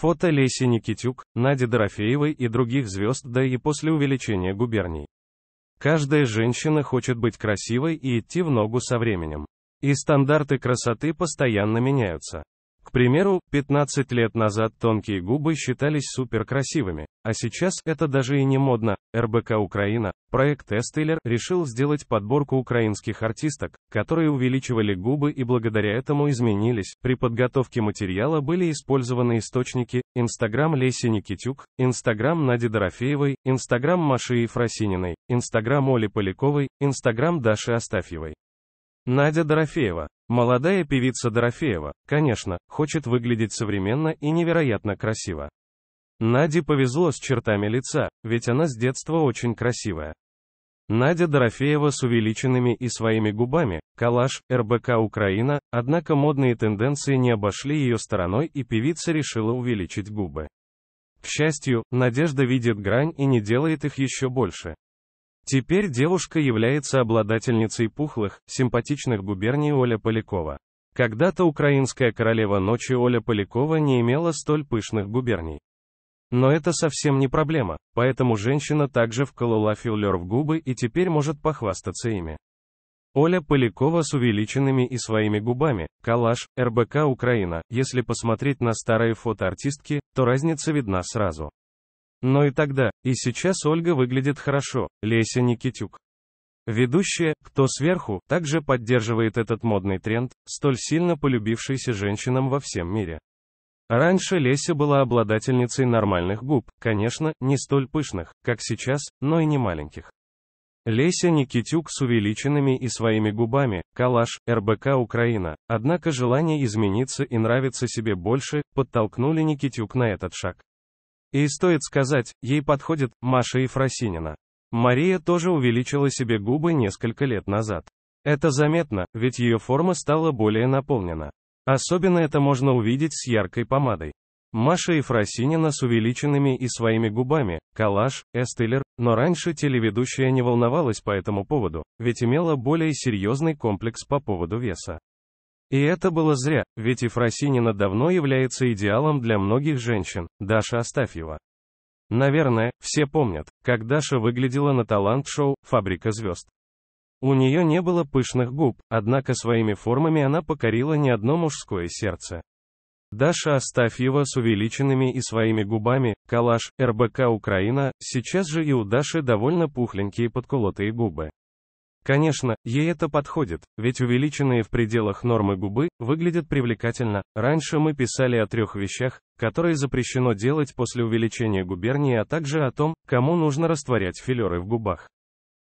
Фото Леси Никитюк, Нади Дорофеевой и других звезд да и после увеличения губерний. Каждая женщина хочет быть красивой и идти в ногу со временем. И стандарты красоты постоянно меняются. К примеру, 15 лет назад тонкие губы считались суперкрасивыми, а сейчас это даже и не модно. РБК Украина, проект Эстеллер решил сделать подборку украинских артисток, которые увеличивали губы и благодаря этому изменились. При подготовке материала были использованы источники Инстаграм Леси Никитюк, Инстаграм Нади Дорофеевой, Инстаграм Маши Ефросининой, Инстаграм Оли Поляковой, Инстаграм Даши Астафьевой. Надя Дорофеева. Молодая певица Дорофеева, конечно, хочет выглядеть современно и невероятно красиво. Наде повезло с чертами лица, ведь она с детства очень красивая. Надя Дорофеева с увеличенными и своими губами, коллаж, РБК Украина, однако модные тенденции не обошли ее стороной и певица решила увеличить губы. К счастью, Надежда видит грань и не делает их еще больше. Теперь девушка является обладательницей пухлых, симпатичных губерний Оля Полякова. Когда-то украинская королева ночи Оля Полякова не имела столь пышных губерний. Но это совсем не проблема, поэтому женщина также вколола филлер в губы и теперь может похвастаться ими. Оля Полякова с увеличенными и своими губами, коллаж, РБК Украина, если посмотреть на старые фото артистки, то разница видна сразу. Но и тогда, и сейчас Ольга выглядит хорошо, Леся Никитюк. Ведущая «Кто сверху» также поддерживает этот модный тренд, столь сильно полюбившийся женщинам во всем мире. Раньше Леся была обладательницей нормальных губ, конечно, не столь пышных, как сейчас, но и не маленьких. Леся Никитюк с увеличенными и своими губами, коллаж, РБК Украина, однако желание измениться и нравиться себе больше, подтолкнули Никитюк на этот шаг. И стоит сказать, ей подходит Маша Ефросинина. Мария тоже увеличила себе губы несколько лет назад. Это заметно, ведь ее форма стала более наполнена. Особенно это можно увидеть с яркой помадой. Маша Ефросинина с увеличенными и своими губами, коллаж, эстеллер, но раньше телеведущая не волновалась по этому поводу, ведь имела более серьезный комплекс по поводу веса. И это было зря, ведь Ефросинина давно является идеалом для многих женщин, Даша Астафьева. Наверное, все помнят, как Даша выглядела на талант-шоу «Фабрика звезд». У нее не было пышных губ, однако своими формами она покорила не одно мужское сердце. Даша Астафьева с увеличенными и своими губами, коллаж, РБК Украина, сейчас же и у Даши довольно пухленькие подколотые губы. Конечно, ей это подходит, ведь увеличенные в пределах нормы губы выглядят привлекательно. Раньше мы писали о трех вещах, которые запрещено делать после увеличения губернии, а также о том, кому нужно растворять филлеры в губах.